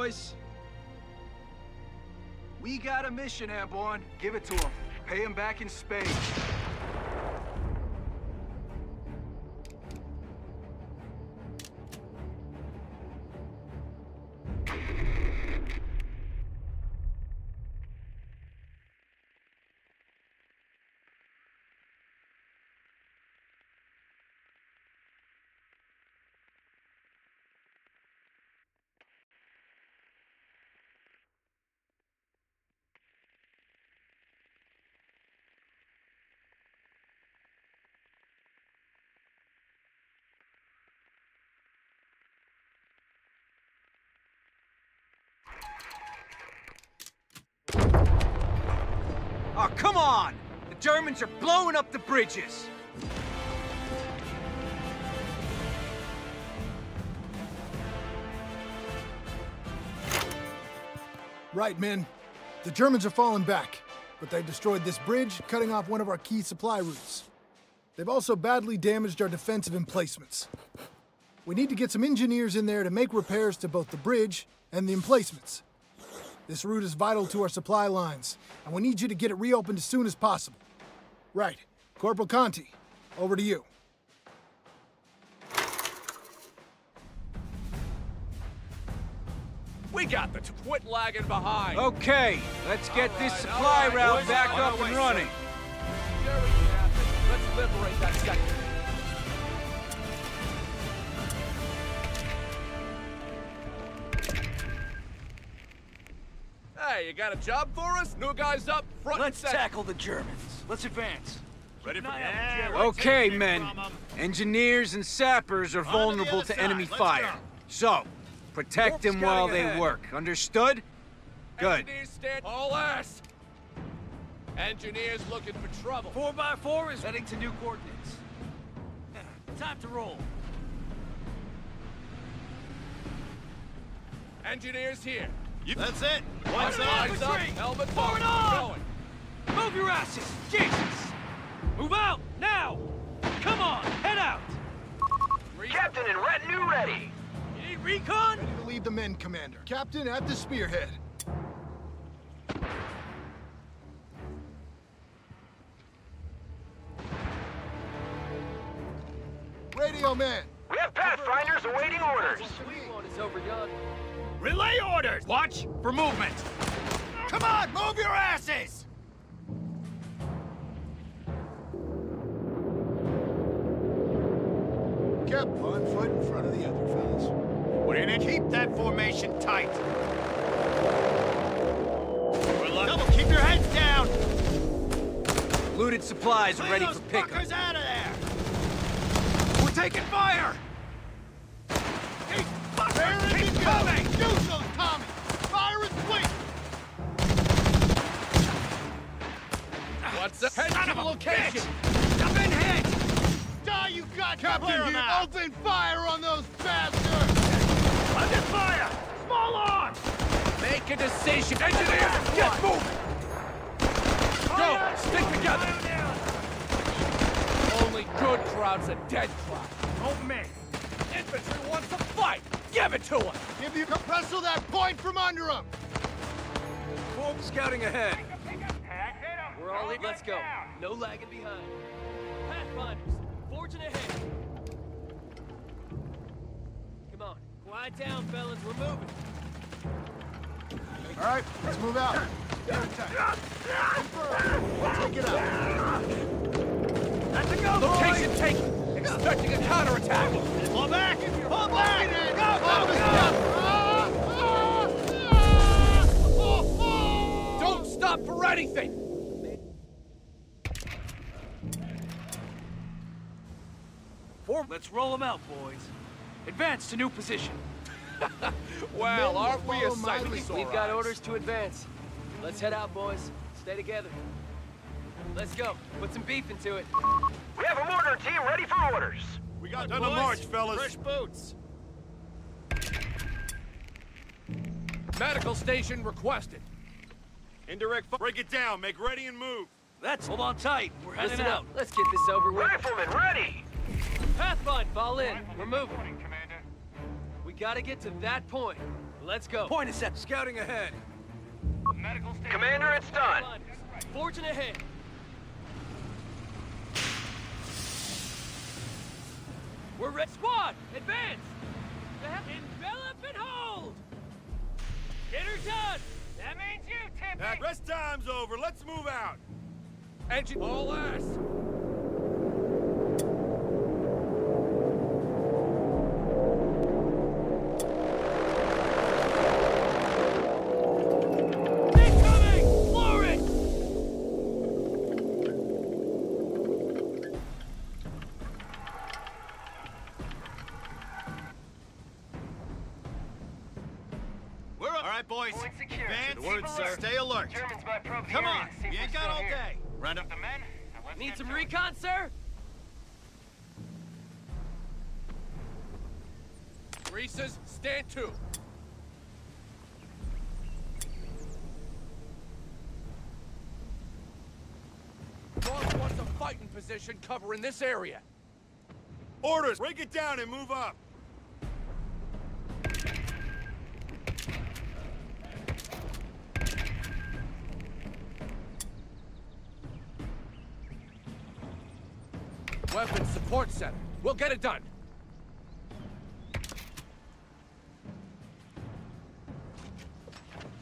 boys. We got a mission, Airborne. Give it to him. Pay him back in spades. Oh, come on! The Germans are blowing up the bridges! Right, men. The Germans are falling back, but they destroyed this bridge, cutting off one of our key supply routes. They've also badly damaged our defensive emplacements. We need to get some engineers in there to make repairs to both the bridge and the emplacements. This route is vital to our supply lines, and we need you to get it reopened as soon as possible. Right. Corporal Conti, over to you. We got the quit lagging behind. Okay, let's get All this supply all right, route boys, back up our and running. Let's liberate that sector. Hey, you got a job for us? New guys up, front Let's and tackle the Germans. Let's advance. Ready for Yeah, Okay, men. Engineers and sappers are vulnerable other to enemy let's fire. go. So, protect Warp them while scouting they ahead. work. Understood? Good. Engineers stand all ass. Engineers looking for trouble. Four by four is heading to new coordinates. Time to roll. Engineers here. That's it. One side. Eyes up, helmets Forward on! Going. Move your asses! Jesus! Move out! Now! Come on, head out! Captain and retinue ready. You need recon? Ready to lead the men, Commander. Captain at the spearhead. Radio man. We have Pathfinders awaiting orders. Relay orders. Watch for movement. Come on, move your asses. Kept one foot in front of the other, fellas. We're in it. Keep that formation tight. Double, keep your heads down. Looted supplies are ready for pickup. fuckers out of there. We're taking fire! Keep fuckers, keep coming. Do so, Tommy! Fire is quick! What's up? Head Son to of the a location. bitch. Jump in head. Die, you got Clear 'em out. Open fire on those bastards! Under fire. Small arms. Make a decision. Engineers, get moving. Go, stick together. Only good Kraut's a dead Kraut. Oh, man. Infantry wants to fight. Give it to them. Give the compressor that point from under them! Form scouting ahead. We're all in. Let's go. No lagging behind. Pathfinders, forging ahead. Come on. Quiet down, fellas. We're moving. All right, let's move out. Attack. Confirm. We'll take it out. That's a go, Location taken. Expecting a counterattack. boys. Pull back. Pull back. Go, go, go. Don't stop for anything. Form. Let's roll them out, boys. Advance to new position. Well, Men aren't we a follow my sight We've got orders to advance. Let's head out, boys. Stay together. Let's go. Put some beef into it. We have a mortar team ready for orders. We got done the march, fellas. Fresh boots. Medical station requested. Indirect. Break it down. Make ready and move. That's hold on tight. We're heading Listen out. up. Let's get this over with. Riflemen ready. Pathfind, fall in. We're moving. We gotta get to that point. let's go. Point is set. Scouting ahead. Commander, it's done. Pathfinders, Forging ahead. We're red Squad, advance! Envelop and hold! Get her done! That means you, Tippy! That rest time's over. Let's move out. Engine all ass. Need some recon, sir? Greases, stand to. Boss wants a fighting position covering this area. Orders! Break it down and move up! Weapons support center. We'll get it done.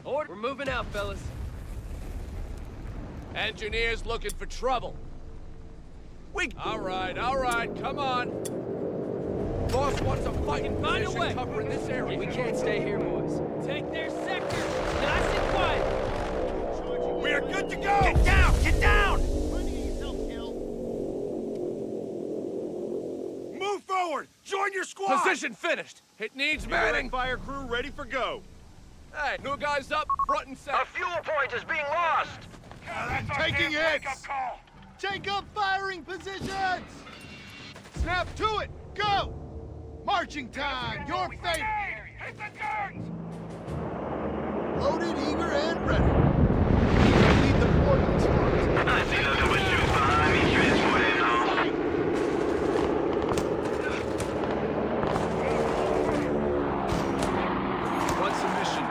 Order. We're moving out, fellas. Engineers looking for trouble. We. All right, all right, come on. Boss wants a fighting Find a position way. covering this area. We can't stay here, boys. Take their sector! Did I sit quiet? We are good to go! Get! Get down! Move forward! Join your squad! Position finished. It needs Manning! manning. Fire crew ready for go! Hey, new guys up, front and center. A fuel point is being lost. Taking hits! Take up firing positions! Snap to it! Go! Marching time! Your fate! Hit the guns! Loaded, eager, and ready. Lead the ordnance front. I see nothing but troops behind me transporting home. One submission.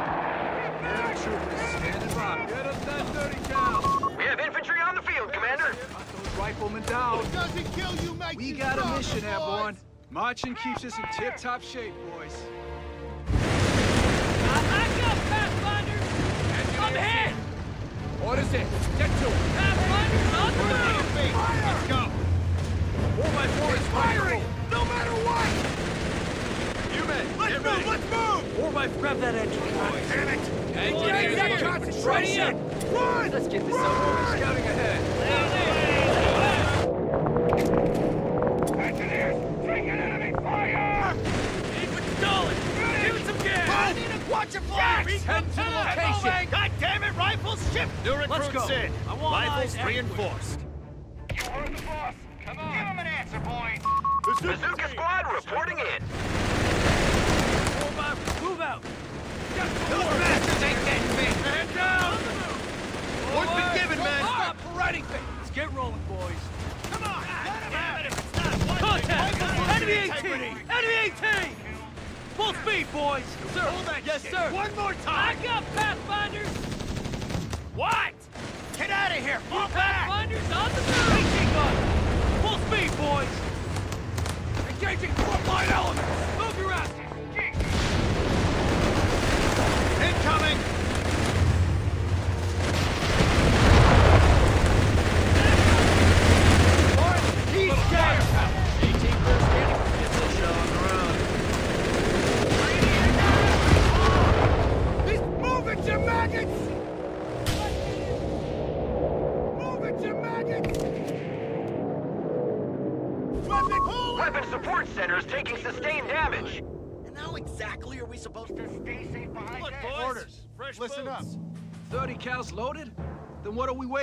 Paratroopers, standing by. Get up that 30 cal. We have infantry on the field, Commander. Got those riflemen down. Doesn't kill you, makes We you got a mission, boys. Airborne. Marching keeps us in tip-top shape, boys. Back up, Pathfinders! I'm ahead! Orders in. Get to it. Pathfinders on the move! Let's go! Four by four is firing. No matter what! You men, Let's get move! ready. Let's move! Four by grab that engine. Damn it! Engineers Ready looking up. for Ready trouble. up! Run! Let's get this over with. Scouting ahead. Reinforced.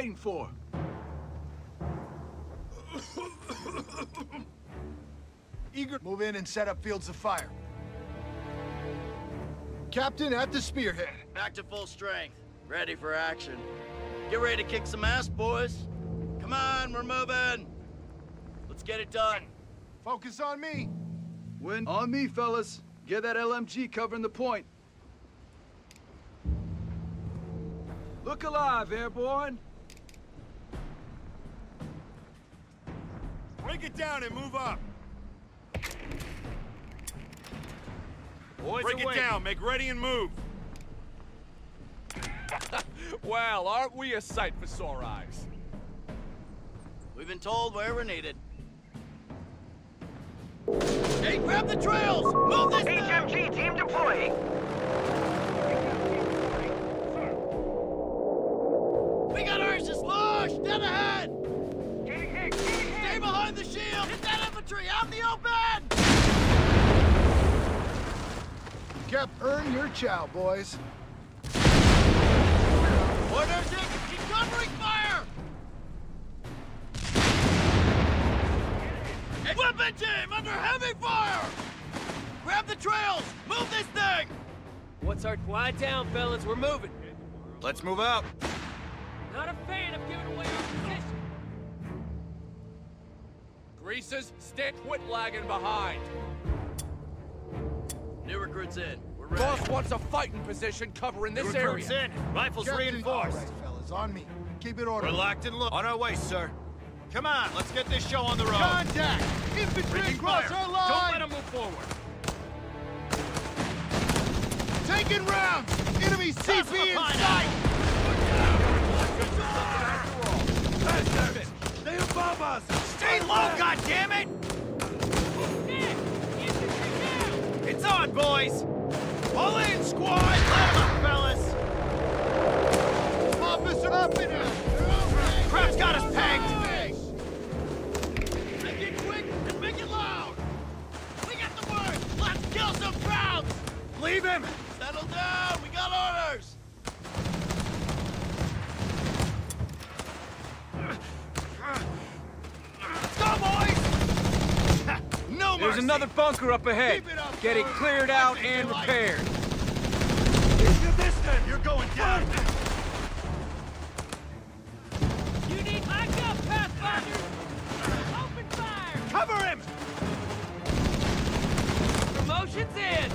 Waiting for? Eager. Move in and set up fields of fire. Captain at the spearhead. Back to full strength. Ready for action. Get ready to kick some ass, boys. Come on, we're moving. Let's get it done. Focus on me. Win. On me, fellas. Get that LMG covering the point. Look alive, airborne. Break it down and move up. Boys Break away. it down. Make ready and move. Well, aren't we a sight for sore eyes? We've been told where we're needed. Hey, grab the trails! Move this thing! HMG team deploying. We got horses! Push! Dead ahead! Stay behind the shield! Hit that infantry! Out in the open! Cap, earn your chow, boys. Orders in! Keep covering fire! Hey, Weapon team under heavy fire! Grab the trails! Move this thing! What's our quiet down, fellas? We're moving. Let's move out. Not a fan of giving away our position. Greasers, stand quit lagging behind. New recruits in. We're ready. Boss wants a fighting position covering this area. in. Rifles Captain, All right, fellas, on me. Keep it orderly. locked and look. On our way, sir. Come on, let's get this show on the road. Contact! Infantry Breaking across fire. our line! Don't let them move forward. Taking rounds! Enemy CP in behind sight! Stay above us! Oh, Low, goddammit! Infantry down! It's on, boys! All in, squad! Let up, fellas! Officer up in! Crap's got us pegged! Make it quick and make it loud! We got the word! Let's kill some Krauts! Leave him! Settle down! We got orders! Go, boys! no There's another bunker up ahead. Keep it up, Get it boys. cleared out and are light. repaired. You're this then. You're going down. You need backup, Pathfinder! Open fire! Cover him! Promotion's in!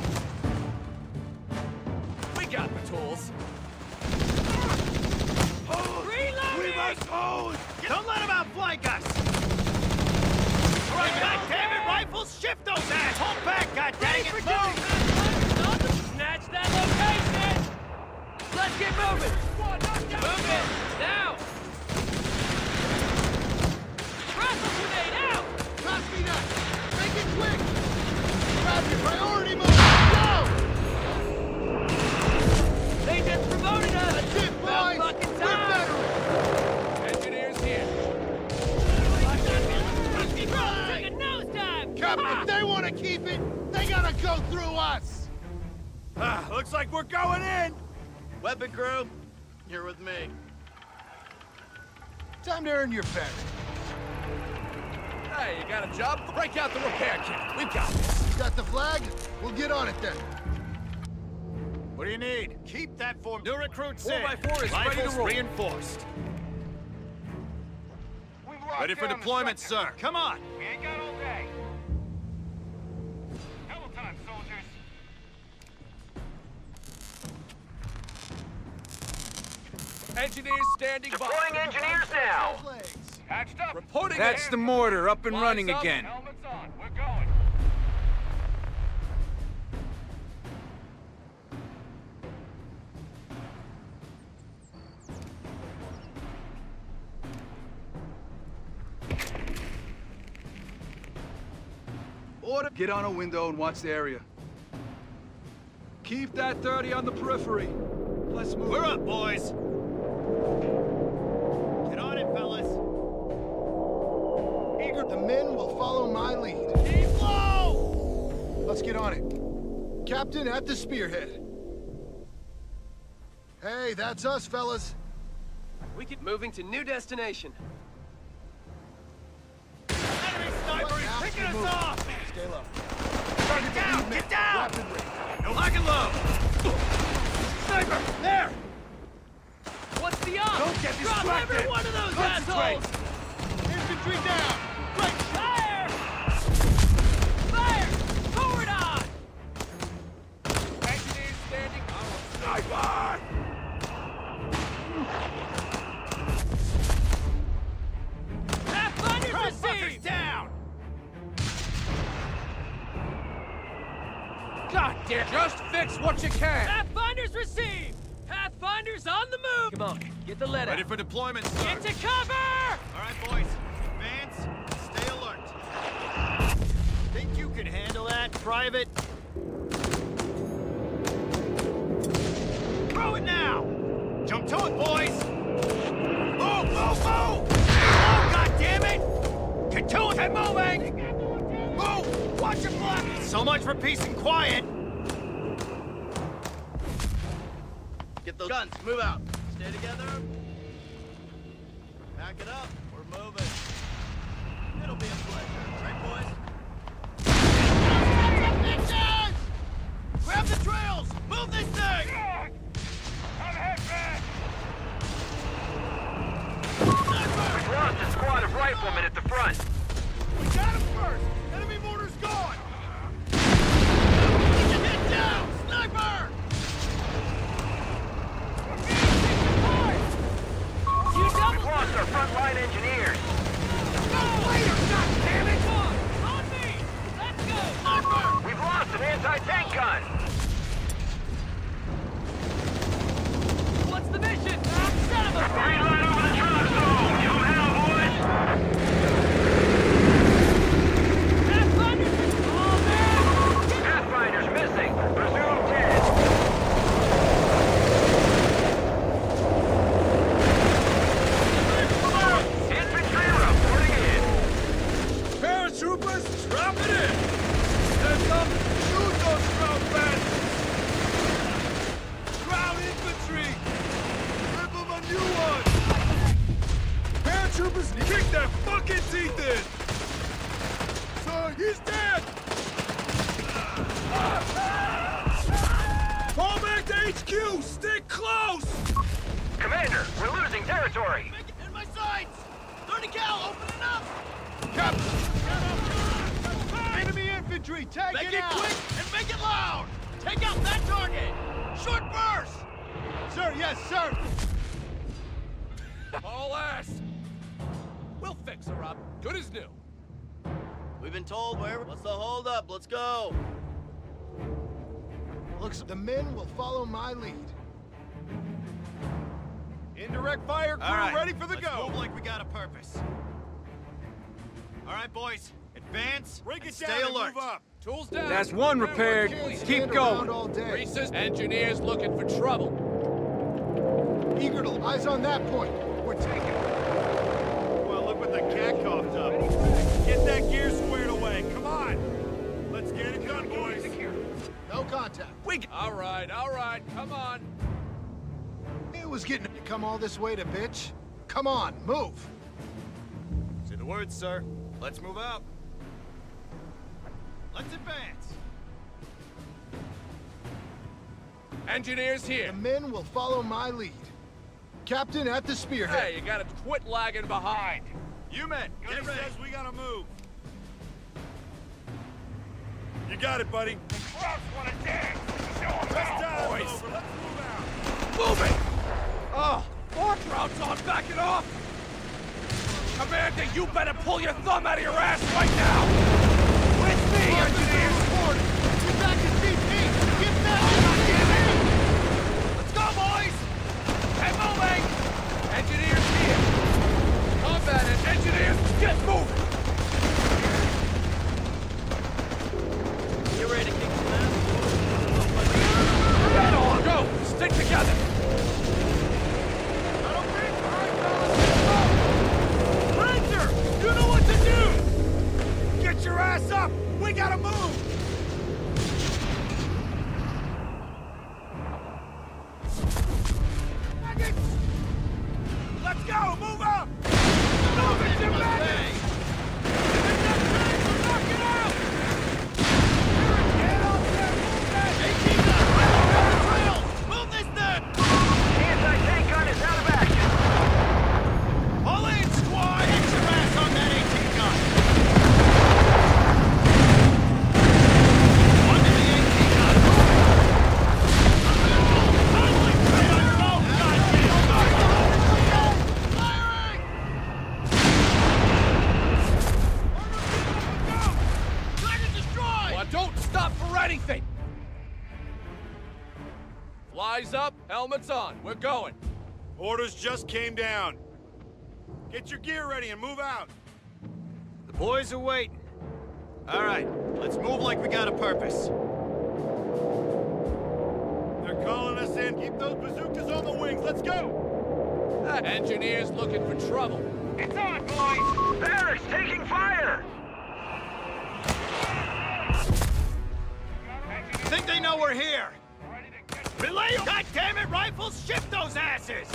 We got the tools. Reloading! hold! Don't let him outflank us! God dang it! Move! Snatch that location! Let's get moving! Move it! Now! Throttle grenade out! Copy that! Make it quick! Grab your priority mode! Go! They just promoted us! That's it, boys! fucking time! Engineers here. Take a nosedive! Captain, go through us! Ah, looks like we're going in! Weapon crew, you're with me. Time to earn your fare. Hey, you got a job? Break out the repair kit. We've got this. Got the flag? We'll get on it then. What do you need? Keep that form. New recruits Four in. by four is ready to Rifles roll. reinforced. Ready for deployment, sir. Come on. Engineers standing by. Deploying engineers now. Hatched up. Reporting That's the mortar up and Flies running up. again. Helmets on. We're going. Order. Get on a window and watch the area. Keep that 30 on the periphery. Let's move. We're up, boys. On it. Captain at the spearhead. Hey, that's us, fellas. We keep moving to new destination. Enemy sniper is Now picking us move. off. Stay low. Get down, get down. Rapid rate. No lock and low. Sniper, there. What's the odds? Don't get Drop every one of those Concentrate. assholes! Infantry down! Just fix what you can! Pathfinders receive! Pathfinders on the move! Come on, get the lead Ready for deployment, sir. Get to cover! All right, boys. Advance. Stay alert. Think you can handle that, Private? Throw it now! Jump to it, boys! Move, move, move! Oh, God damn it! Get to it and moving! Move! Watch your block! So much for peace and quiet! Get those guns. Move out. Stay together. Back it up. We're moving. It'll be a pleasure. Right, boys? Grab the trails! Move this thing! We've lost a squad of riflemen at the front. We got him first! Enemy mortar's gone! Get your head down! Sniper! You double We've lost our frontline engineers. Go later, goddammit! on me! Let's go! Sniper! We've lost an anti-tank gun. What's the mission? Son of a Green light over the drop zone. Give 'em hell, boys. Pathfinders! Oh, man! Pathfinder's missing. Presumed dead. Infantry reporting in. Paratroopers, drop it in! Stand up! Shoot those ground bandits! Ground infantry! Rip them a new one! Paratroopers, kick their fucking teeth in! Sir, he's dead! Fall back to HQ! Stick close! Commander, we're losing territory. Make it in my sights! 30 cal, open it up! Captain! Enemy infantry, take Make it, it out! quick and make it loud! Take out that target! Short burst! Sir, yes, sir! All ass! We'll fix her up. Good as new. We've been told where. What's the holdup? Let's go. Looks the men will follow my lead. Indirect fire crew All right, ready for the let's go! move like we got a purpose. All right, boys. Advance Break it stay down and alert. move up. Tools down. That's one repaired. Keep going. all day. Reese's engineers looking for trouble. Eager to eyes on that point. We're taking it. Well, look what the cat coughed up. Get that gear squared away. Come on. Let's get it done, boys. No contact. We. All right, all right. Come on. It was getting to come all this way to bitch. Come on, move. Say the words, sir. Let's move out. Let's advance. Engineers here. The men will follow my lead. Captain at the spearhead. Hey, you gotta quit lagging behind. You men, get ready. says we gotta move. You got it, buddy. Let's Boys. Over. Let's move out. Move it! Oh, more Krauts on. Back it off! Commander, you better pull your thumb out of your ass right now! Just came down. Get your gear ready and move out. The boys are waiting. All right, let's move like we got a purpose. They're calling us in. Keep those bazookas on the wings. Let's go. Engineers looking for trouble. It's on, boys! Barracks taking fire! Think they know we're here? Ready to get Relay 'em. God damn it, rifles! Shift those asses!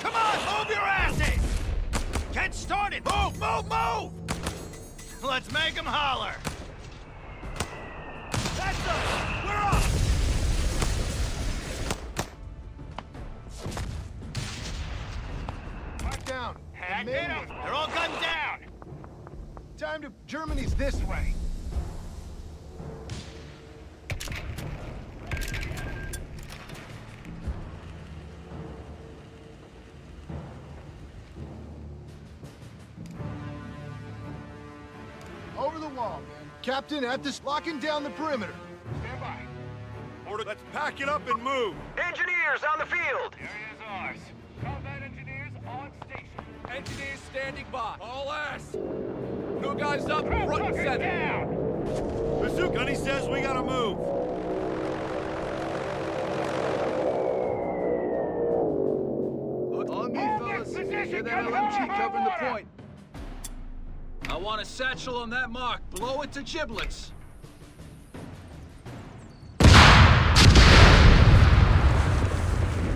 Come on, move your asses! Get started! Move, move, move! Let's make them holler! That's us! We're up! Back down. Hack The it men up. will- They're all gunned down! Time to... Germany's this way. Captain, at this... Locking down the perimeter. Stand by. Order. Let's pack it up and move. Engineers on the field! Area is ours. Combat engineers on station. Engineers standing by. All ass. New guys up, Crew front and center. down! Bazooka. Gunny says we gotta move. Look on me, fellas. position, Hear that LMG covering the point. I want a satchel on that mark. Blow it to giblets.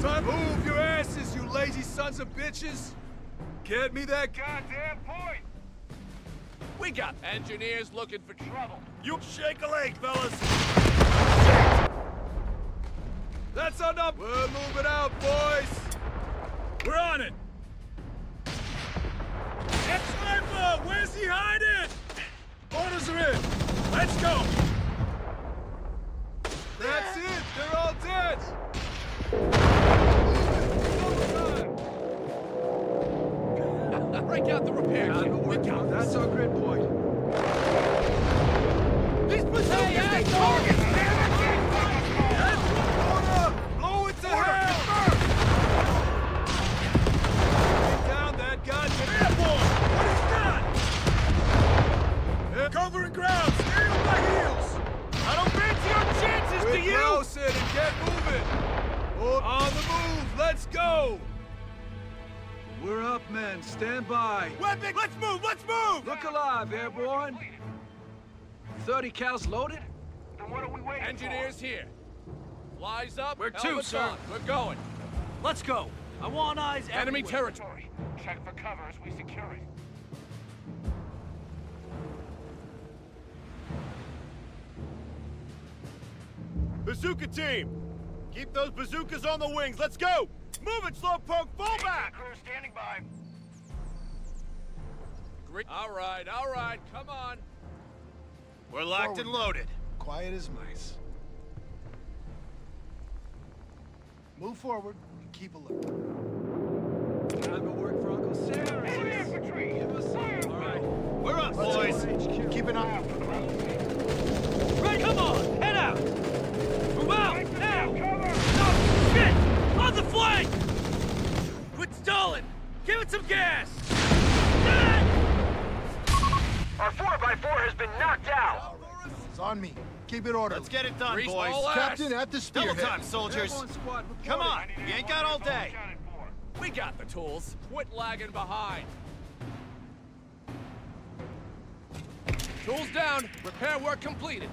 Time move your asses, you lazy sons of bitches. Get me that. Goddamn point! We got engineers looking for trouble. You shake a leg, fellas. That's enough. We're moving out, boys. We're on it. Sniper! Where's he hiding? Orders are in. Let's go. That's it. They're all dead. Overtime. Break out the repair kit. That's our grid point. 30 cals loaded? Then what are we waiting Engineers here. Flies up, We're helmets sir? on. We're going. Let's go! I want eyes Enemy everywhere. territory. Check for cover as we secure it. Bazooka team. Keep those bazookas on the wings. Let's go. Move it, Slowpoke. Fall back. Crew standing by. Great. All right, all right, come on. We're locked and loaded. Quiet as mice. Move forward and keep alert. Time to work for Uncle Sam. Infantry! Give us some. All right. We're up, Let's boys. go. Keep an eye out. Right, come on! Head out! Move out! Now! Cover! No! Shit! On the flank! Quit stalling! Give it some gas! Our 4x4 has been knocked out! It's on me. Keep it orderly. Let's get it done, Grease boys. Captain at the spearhead. Double spearhead. time, soldiers. Come on, you ain't got all day. We got the tools. Quit lagging behind. Tools down. Repair work completed.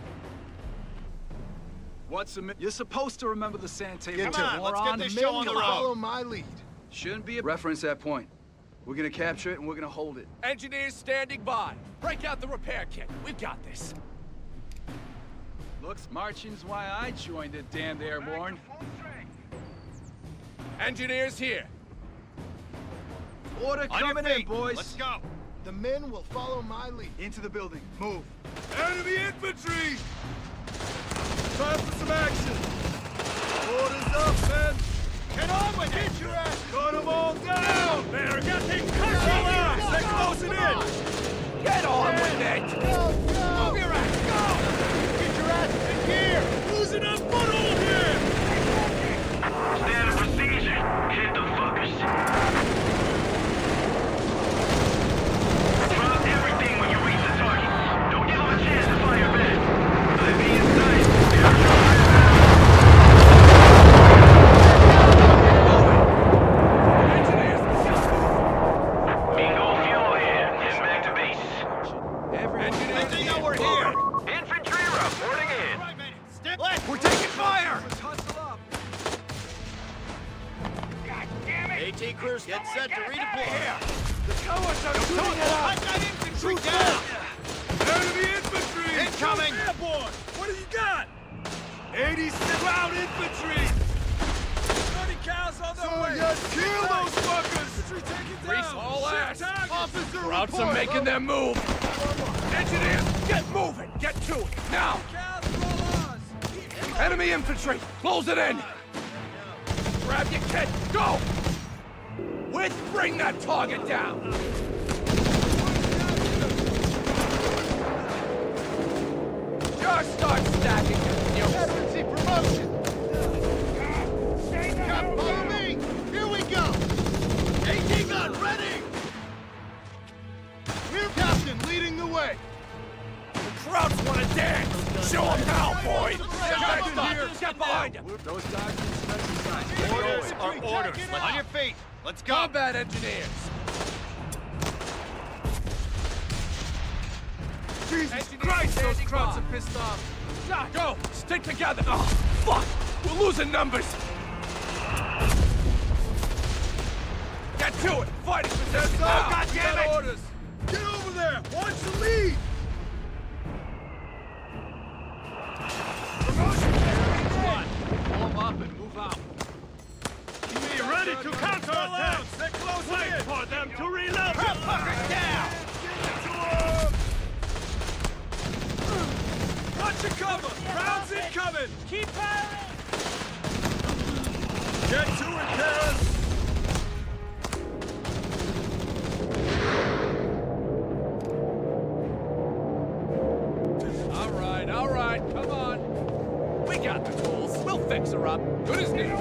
What's the mi- You're supposed to remember the sand table. Get Come on, it. let's get this show on the will follow my lead. Shouldn't be a reference that point. We're gonna capture it and we're gonna hold it. Engineers standing by. Break out the repair kit. We've got this. Looks marching's why I joined the damned airborne. Engineers here. Order On coming in, boys. Let's go. The men will follow my lead. Into the building. Move. Enemy infantry! Time for some action. Orders up, men. Get on with it! Get your ass! Cut them all down! Better get these cuts They're closing in! Get on with it! Go, go! Move your ass! Go! Officer are making their move. Engineers, get moving. Get to it. Now. Cows are all ours! Enemy infantry, close it in. Grab your kit. Go. With bring that target down. Just start stacking your. Promotion. Krauts want to dance. Show them now, boys. Captain Stop. here. Get behind him. Those documents. Orders are orders. On your feet. Let's go. Combat engineers. Jesus Christ, those Krauts are pissed off. Now, go! Stick together! Oh, fuck! We're losing numbers! Get to it! Fighting position now! Oh, God damn it! orders! Get over there! Watch the lead! Promotion! Pull them up and move out. Be ready to counterattack. They're close Wait in! for them to reload. Puckers down! Watch your cover! Rounds incoming! Keep firing! Get to it, Kaz! We'll fix her up. Good as new.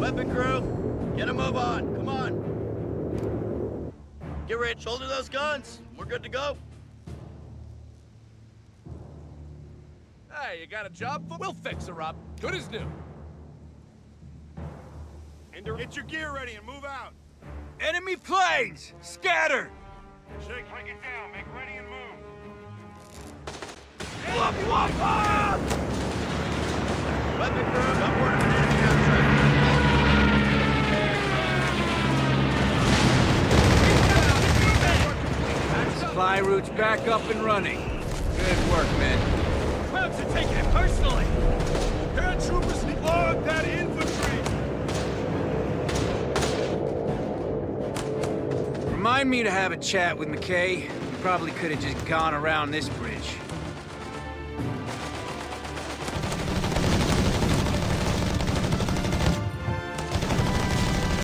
Weapon crew, get a move on. Come on. Get ready. Shoulder those guns. We're good to go. Hey, you got a job for? We'll fix her up. Good as new. Get your gear ready and move out. Enemy planes! Scatter! Shake, break it down. Make ready and move. Whoop, whoop, whoop! Weapon crew, got word of an enemy Supply routes back up and running. Good work, men. Krauts are taking it personally. Paratroopers, log that infantry! Remind me to have a chat with McKay. We probably could have just gone around this bridge.